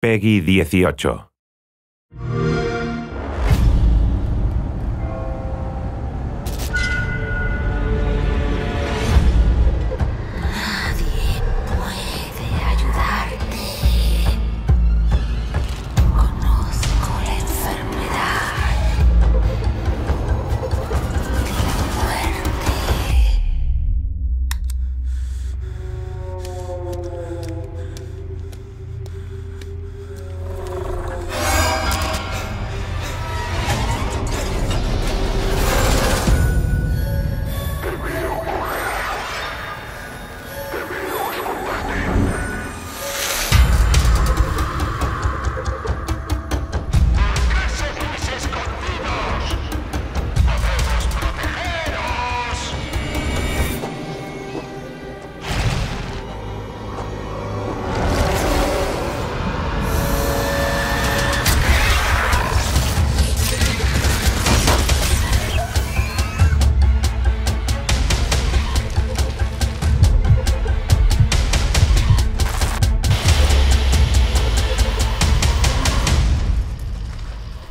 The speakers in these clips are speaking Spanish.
Peggy 18.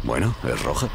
Bueno, es roja.